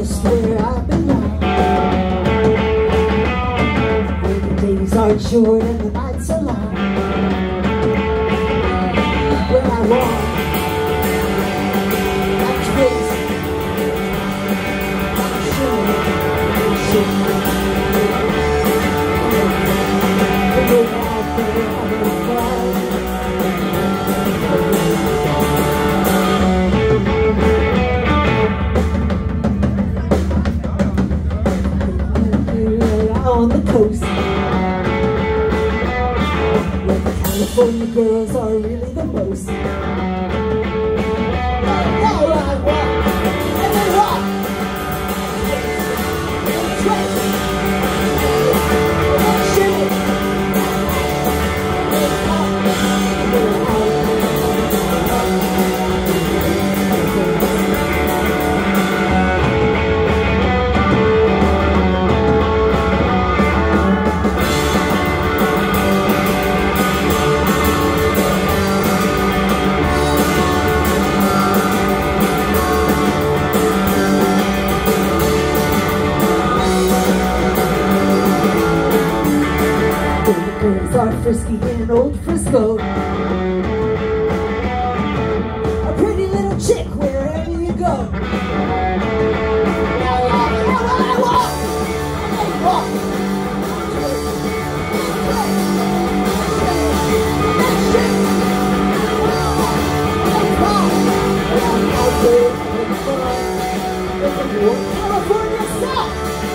place where I belong. When the days are short and the nights are long. Where I walk. That twist. That show. That. On the coast, where the California girls are really the most. Girls are frisky in old Frisco. A pretty little chick wherever you go. I walk. California South.